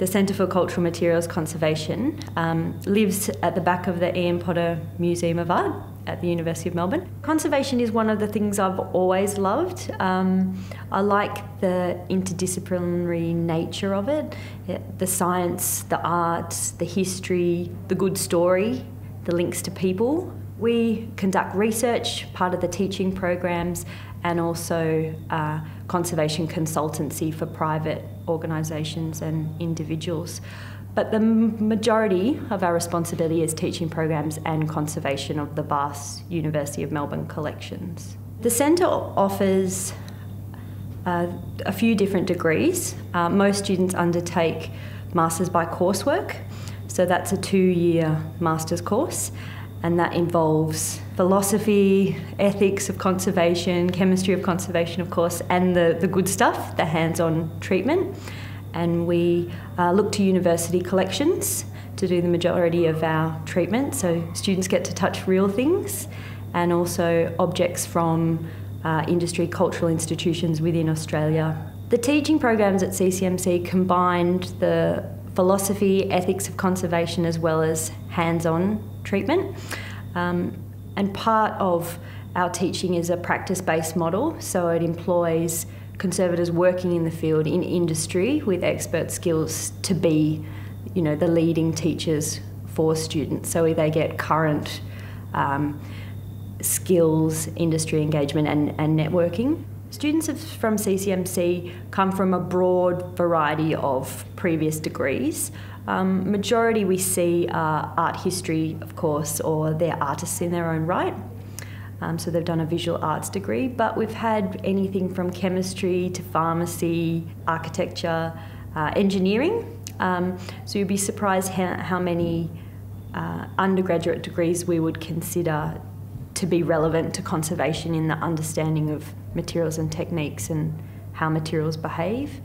the Centre for Cultural Materials Conservation, um, lives at the back of the Ian Potter Museum of Art at the University of Melbourne. Conservation is one of the things I've always loved. Um, I like the interdisciplinary nature of it, the science, the art, the history, the good story, the links to people. We conduct research, part of the teaching programs, and also uh, conservation consultancy for private organisations and individuals. But the majority of our responsibility is teaching programs and conservation of the vast University of Melbourne collections. The centre offers uh, a few different degrees. Uh, most students undertake Masters by Coursework, so that's a two year master's course, and that involves philosophy, ethics of conservation, chemistry of conservation, of course, and the, the good stuff, the hands on treatment and we uh, look to university collections to do the majority of our treatment. So students get to touch real things and also objects from uh, industry cultural institutions within Australia. The teaching programs at CCMC combined the philosophy, ethics of conservation, as well as hands on treatment. Um, and part of our teaching is a practice based model, so it employs conservators working in the field in industry with expert skills to be, you know, the leading teachers for students. So they get current um, skills, industry engagement, and, and networking. Students from CCMC come from a broad variety of previous degrees. Um, majority we see are art history, of course, or they're artists in their own right. Um, so they've done a visual arts degree, but we've had anything from chemistry to pharmacy, architecture, uh, engineering. Um, so you'd be surprised how, how many uh, undergraduate degrees we would consider to be relevant to conservation in the understanding of materials and techniques and how materials behave.